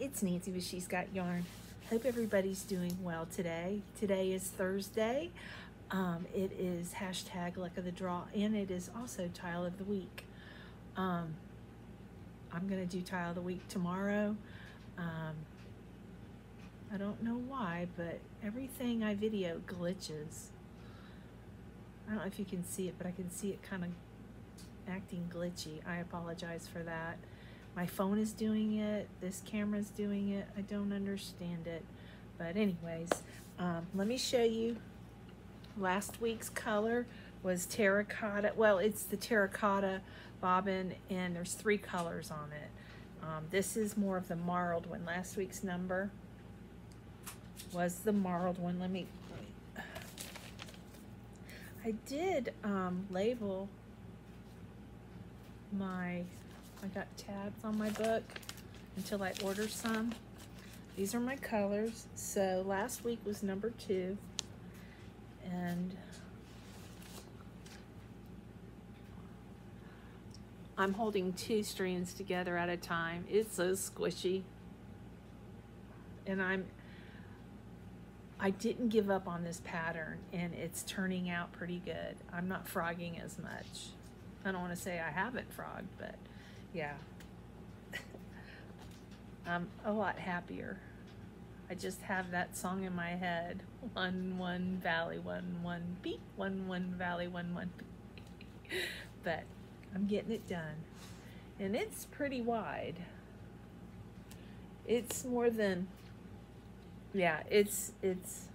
it's Nancy with She's Got Yarn. Hope everybody's doing well today. Today is Thursday. Um, it is hashtag luck of the draw and it is also tile of the week. Um, I'm to do tile of the week tomorrow. Um, I don't know why, but everything I video glitches. I don't know if you can see it, but I can see it kind of acting glitchy. I apologize for that. My phone is doing it. This camera's doing it. I don't understand it. But anyways, um, let me show you. Last week's color was terracotta. Well, it's the terracotta bobbin, and there's three colors on it. Um, this is more of the marled one. Last week's number was the marled one. Let me, I did um, label my I got tabs on my book until I order some. These are my colors. So last week was number two. And I'm holding two strands together at a time. It's so squishy. And I'm, I didn't give up on this pattern and it's turning out pretty good. I'm not frogging as much. I don't want to say I haven't frogged, but yeah. I'm a lot happier. I just have that song in my head. One, one, valley, one, one, beat, one, one, valley, one, one, beat. but I'm getting it done. And it's pretty wide. It's more than, yeah, it's, it's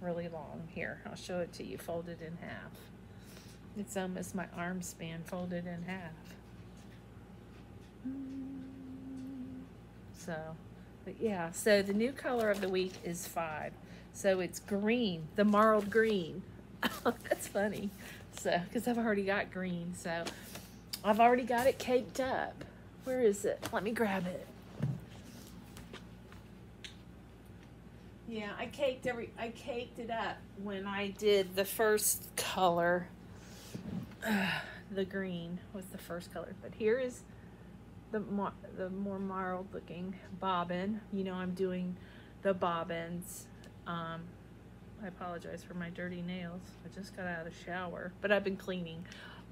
really long. Here, I'll show it to you, folded in half. It's almost my arm span folded in half. So, but yeah, so the new color of the week is five. So it's green, the marled green. That's funny. So, because I've already got green. So, I've already got it caked up. Where is it? Let me grab it. Yeah, I caked every I caked it up when I did the first color. the green was the first color, but here is the more, the more mild looking bobbin. You know, I'm doing the bobbins. Um, I apologize for my dirty nails. I just got out of the shower, but I've been cleaning.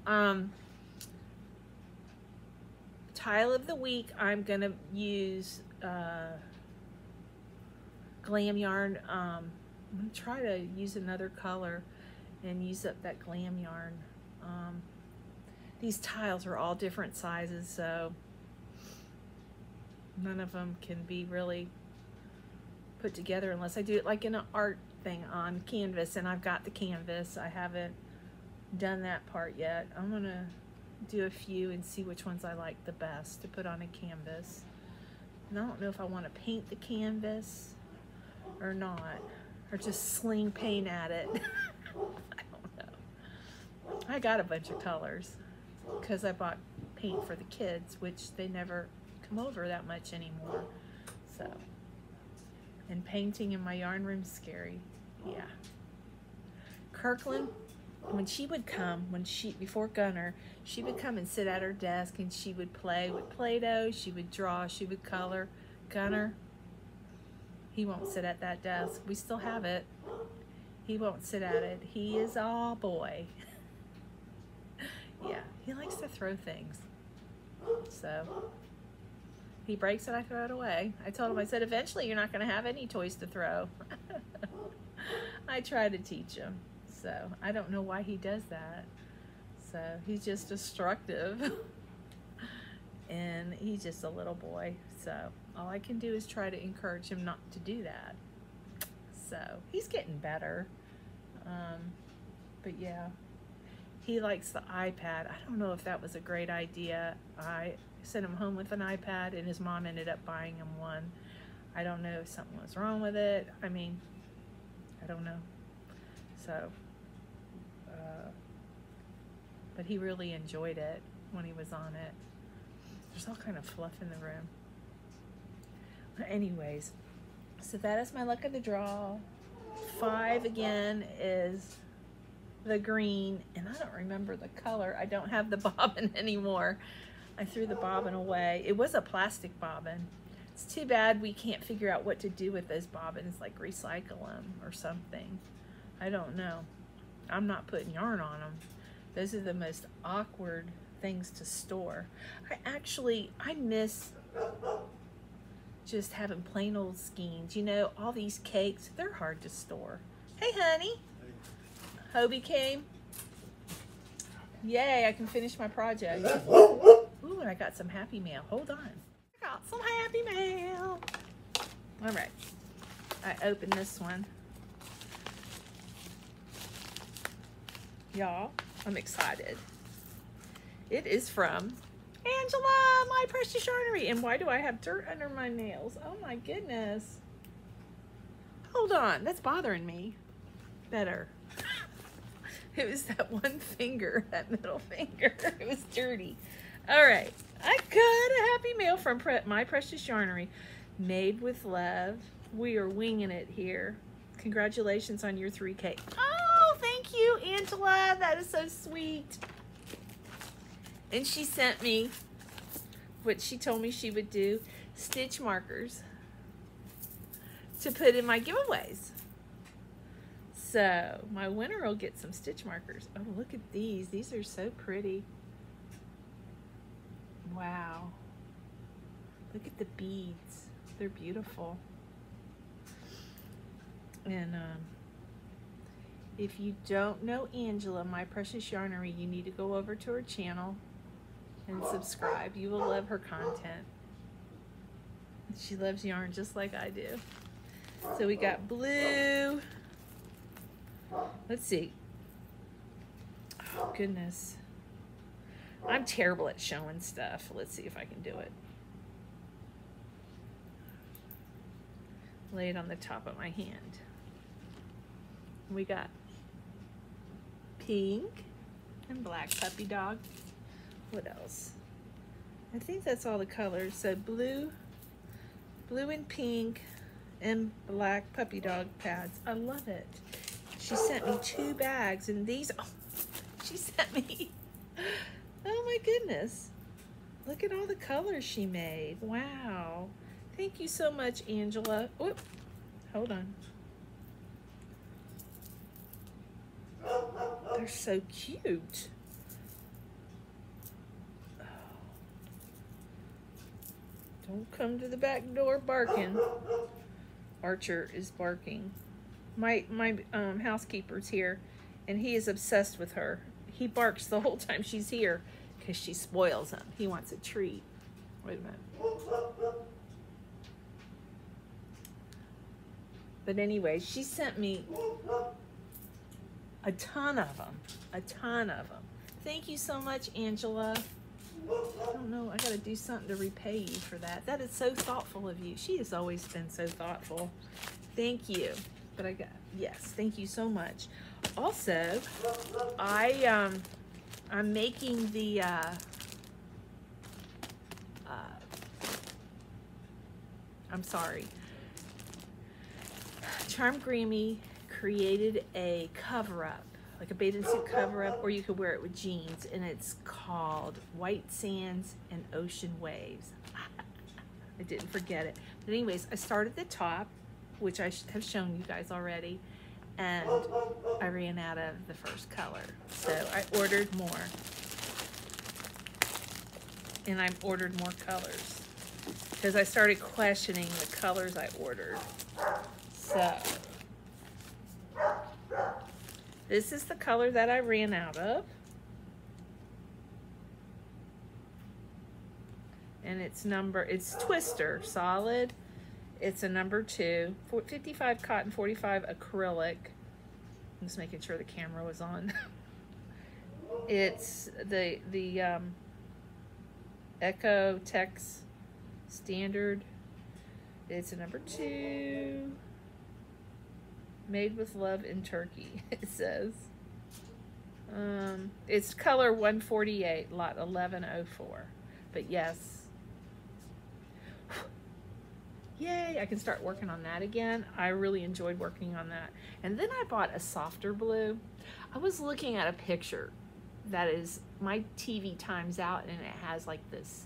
Um, tile of the week, I'm going to use uh, glam yarn. Um, I'm going to try to use another color and use up that glam yarn. Um, these tiles are all different sizes, so none of them can be really put together unless I do it like in an art thing on canvas and I've got the canvas. I haven't done that part yet. I'm gonna do a few and see which ones I like the best to put on a canvas. And I don't know if I want to paint the canvas or not, or just sling paint at it. I don't know. I got a bunch of colors because I bought paint for the kids, which they never come over that much anymore. So, and painting in my yarn room's scary. Yeah. Kirkland, when she would come, when she, before Gunner, she would come and sit at her desk and she would play with Play-Doh, she would draw, she would color. Gunner, he won't sit at that desk. We still have it. He won't sit at it. He is all boy. yeah, he likes to throw things. So, he breaks it, I throw it away. I told him, I said, eventually you're not going to have any toys to throw. I try to teach him. So I don't know why he does that. So he's just destructive. and he's just a little boy. So all I can do is try to encourage him not to do that. So he's getting better. Um, but yeah, he likes the iPad. I don't know if that was a great idea. I sent him home with an iPad and his mom ended up buying him one. I don't know if something was wrong with it. I mean, I don't know. So, uh, but he really enjoyed it when he was on it. There's all kind of fluff in the room. But anyways, so that is my luck of the draw. Five again is the green, and I don't remember the color. I don't have the bobbin anymore. I threw the bobbin away. It was a plastic bobbin. It's too bad we can't figure out what to do with those bobbins, like recycle them or something. I don't know. I'm not putting yarn on them. Those are the most awkward things to store. I actually, I miss just having plain old skeins. You know, all these cakes, they're hard to store. Hey, honey. Hobbii came. Yay, I can finish my project. Ooh, and I got some happy mail. Hold on. I got some happy mail. All right. I opened this one. Y'all, I'm excited. It is from Angela, my precious yarnery. And why do I have dirt under my nails? Oh my goodness. Hold on, that's bothering me. Better. it was that one finger, that middle finger. It was dirty. All right, I got a happy mail from Pre My Precious Yarnery. Made with love. We are winging it here. Congratulations on your 3K. Oh, thank you, Angela. That is so sweet. And she sent me what she told me she would do, stitch markers to put in my giveaways. So my winner will get some stitch markers. Oh, look at these. These are so pretty. Wow. Look at the beads. They're beautiful. And um, if you don't know Angela, My Precious Yarnery, you need to go over to her channel and subscribe. You will love her content. She loves yarn just like I do. So we got blue. Let's see. Oh, goodness. I'm terrible at showing stuff. Let's see if I can do it. Lay it on the top of my hand. We got pink and black puppy dog. What else? I think that's all the colors. So blue, blue and pink, and black puppy dog pads. I love it. She sent me two bags, and these, oh, she sent me, my goodness. Look at all the colors she made. Wow. Thank you so much, Angela. Whoop. Hold on. They're so cute. Don't come to the back door barking. Archer is barking. My my um, housekeeper's here, and he is obsessed with her. He barks the whole time she's here because she spoils him. He wants a treat. Wait a minute. But anyway, she sent me a ton of them. A ton of them. Thank you so much, Angela. I don't know. I got to do something to repay you for that. That is so thoughtful of you. She has always been so thoughtful. Thank you. But I got, yes, thank you so much. Also, I, um, I'm making the, uh, uh, I'm sorry. Charmed Grammy created a cover-up like a bathing suit cover up, or you could wear it with jeans, and it's called White Sands and Ocean Waves. I didn't forget it. But anyways, I started the top, which I have shown you guys already, and I ran out of the first color. So I ordered more. And I've ordered more colors because I started questioning the colors I ordered. So this is the color that I ran out of. And it's number, it's Twister Solid. It's a number two, 55 cotton, 45 acrylic. I'm just making sure the camera was on. it's the, the um, Oeko-Tex Standard. It's a number two. Made with love in Turkey, it says. Um, it's color 148, lot 1104. But yes. Yay, I can start working on that again. I really enjoyed working on that. And then I bought a softer blue. I was looking at a picture that is, my TV times out and it has like this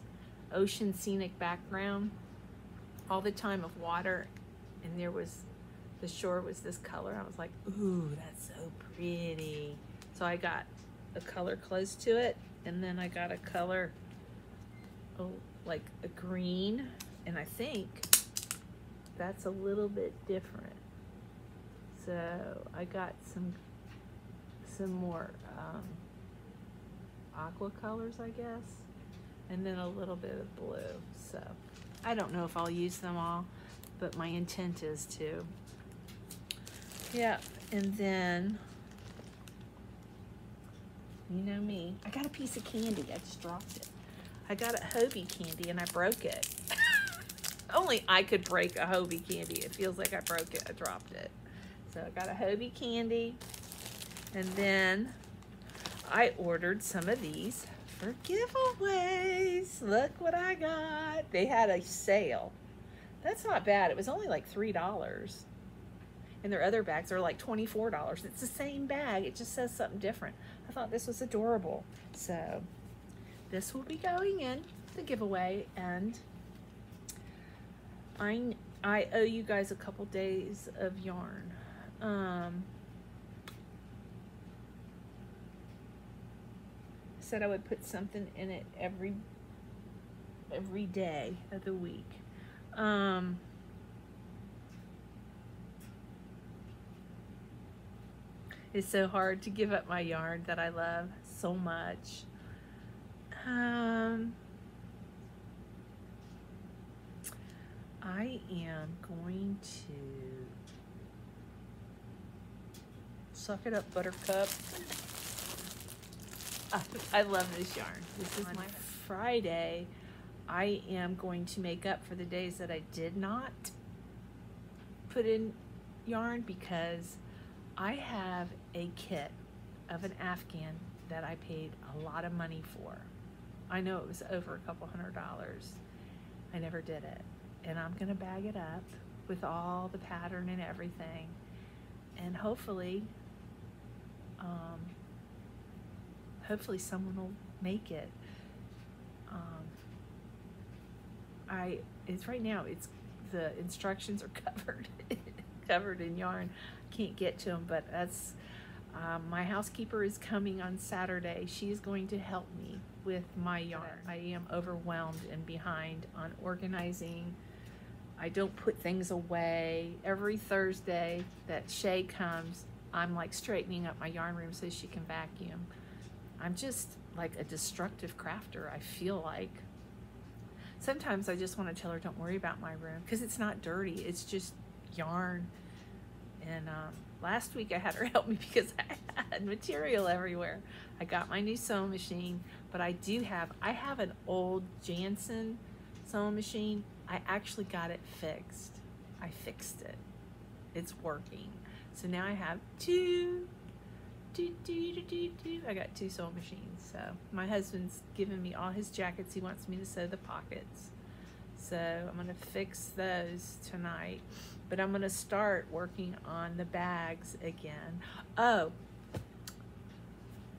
ocean scenic background. all the time of water and there was the shore was this color. I was like, ooh, that's so pretty. So I got a color close to it and then I got a color oh, like a green and I think that's a little bit different. So I got some some more um, aqua colors, I guess, and then a little bit of blue. So I don't know if I'll use them all, but my intent is to. Yeah, and then, you know me, I got a piece of candy. I just dropped it. I got a Hobbii candy and I broke it. Only I could break a Hobbii candy. It feels like I broke it. I dropped it. So I got a Hobbii candy. And then I ordered some of these for giveaways. Look what I got. They had a sale. That's not bad. It was only like $3. And their other bags are like $24. It's the same bag. It just says something different. I thought this was adorable. So this will be going in the giveaway. And I, I owe you guys a couple days of yarn. Um, said I would put something in it every every day of the week. Um, it's so hard to give up my yarn that I love so much. Um, I am going to suck it up, Buttercup. I love this yarn. This is my Friday. I am going to make up for the days that I did not put in yarn because I have a kit of an Afghan that I paid a lot of money for. I know it was over a couple hundred dollars. I never did it. And I'm going to bag it up with all the pattern and everything. And hopefully, um, hopefully someone will make it. Um, I it's right now. It's the instructions are covered covered in yarn. Can't get to them, but that's um, my housekeeper is coming on Saturday. She is going to help me with my yarn. I am overwhelmed and behind on organizing. I don't put things away. Every Thursday that Shay comes, I'm like straightening up my yarn room so she can vacuum. I'm just like a destructive crafter, I feel like. Sometimes I just want to tell her, don't worry about my room because it's not dirty. It's just yarn. And um, last week I had her help me because I had material everywhere. I got my new sewing machine, but I do have, I have an old Jansen sewing machine. I actually got it fixed. I fixed it. It's working. So now I have two do, do, do, I got two sewing machines. So my husband's given me all his jackets. He wants me to sew the pockets. So I'm going to fix those tonight. But I'm going to start working on the bags again. Oh,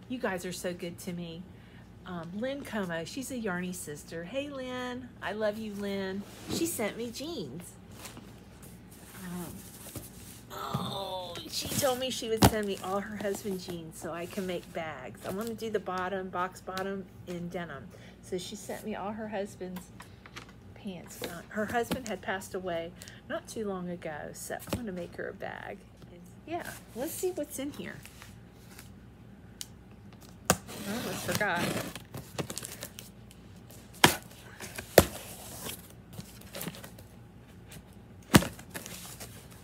you guys are so good to me. Um, Lynn Como, she's a Yarny sister. Hey, Lynn. I love you, Lynn. She sent me jeans. Um, oh, she told me she would send me all her husband jeans so I can make bags. I want to do the bottom, box bottom in denim. So she sent me all her husband's pants. Her husband had passed away not too long ago, so I'm going to make her a bag. Yeah, let's see what's in here. I almost forgot.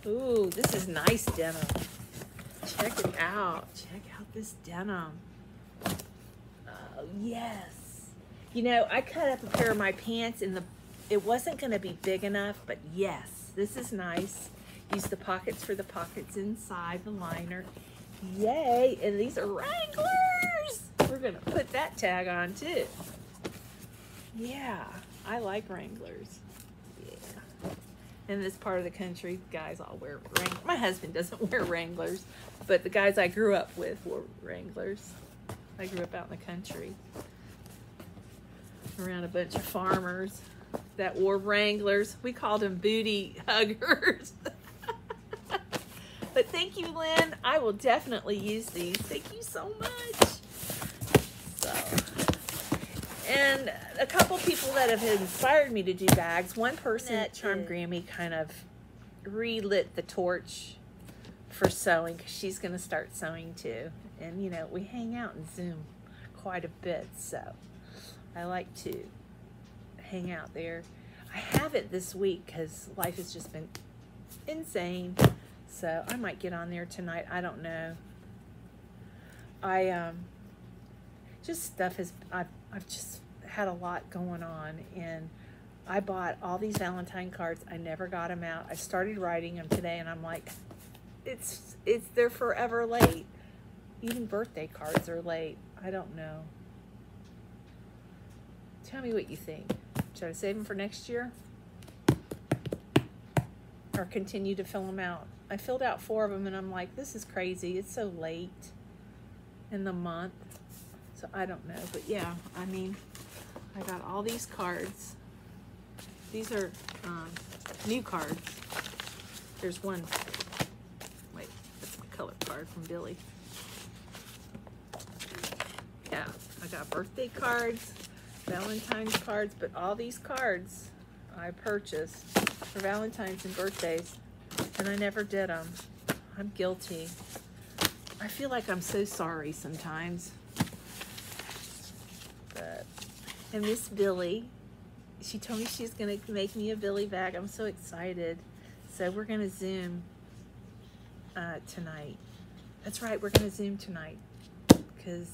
Ooh, this is nice denim. Check it out. Check out this denim. Oh, yes. You know, I cut up a pair of my pants and the it wasn't going to be big enough, but yes, this is nice. Use the pockets for the pockets inside the liner. Yay, and these are Wranglers. We're to put that tag on too. Yeah, I like Wranglers Yeah. in this part of the country, guys all wear Wranglers. My husband doesn't wear Wranglers, but the guys I grew up with wore Wranglers. I grew up out in the country around a bunch of farmers. that wore Wranglers. We called them booty huggers. but thank you, Lynn. I will definitely use these. Thank you so much. So, and a couple people that have inspired me to do bags. One person at Charmed Grammy kind of relit the torch for sewing because she's going to start sewing too. And, you know, we hang out and Zoom quite a bit, so I like to hang out there. I have it this week because life has just been insane. So I might get on there tonight. I don't know. I um just stuff has I've I've just had a lot going on and I bought all these Valentine cards. I never got them out. I started writing them today and I'm like it's it's they're forever late. Even birthday cards are late. I don't know. Tell me what you think. Should I save them for next year? Or continue to fill them out? I filled out four of them and I'm like, this is crazy. It's so late in the month. So I don't know. But yeah, I mean, I got all these cards. These are um, new cards. There's one. Wait, that's my color card from Billy. Yeah, I got birthday cards, Valentine's cards, but all these cards I purchased for Valentine's and birthdays, and I never did them. I'm guilty. I feel like I'm so sorry sometimes. But, and Miss Billy, she told me she's to make me a Billy bag. I'm so excited. So we're to Zoom uh, tonight. That's right, we're to Zoom tonight because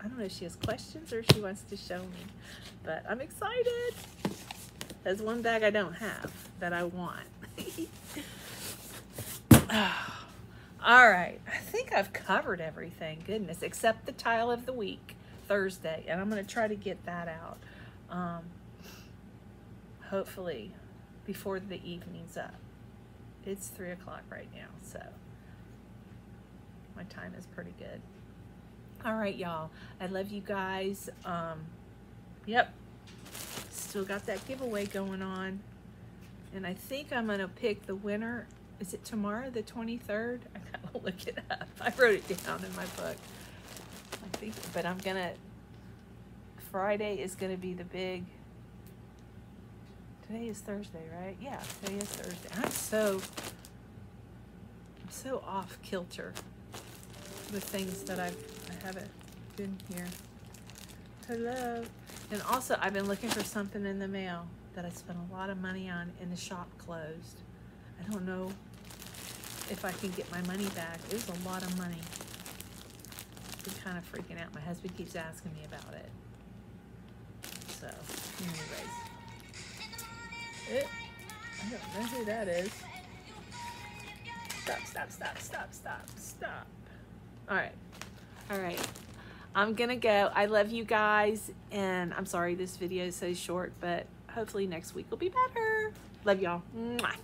I don't know if she has questions or she wants to show me, but I'm excited. There's one bag I don't have that I want. All right, I think I've covered everything, goodness, except the tile of the week, Thursday, and I'm going to try to get that out. Um, hopefully before the evening's up. It's 3 o'clock right now, so my time is pretty good. All right, y'all. I love you guys. Um, yep. Still got that giveaway going on. And I think I'm going to pick the winner. Is it tomorrow, the 23rd? I got to look it up. I wrote it down in my book. I think, but I'm to, Friday is to be the big, today is Thursday, right? Yeah, today is Thursday. I'm so, I'm so off kilter with things that I've I haven't been here. Hello. And also, I've been looking for something in the mail that I spent a lot of money on and the shop closed. I don't know if I can get my money back. It was a lot of money. Been kind of freaking out. My husband keeps asking me about it. So, anyways. It, I don't know who that is. Stop, stop, stop, stop, stop, stop. All right. All right. I'm going to go. I love you guys. And I'm sorry this video is so short, but hopefully next week will be better. Love y'all. Mwah.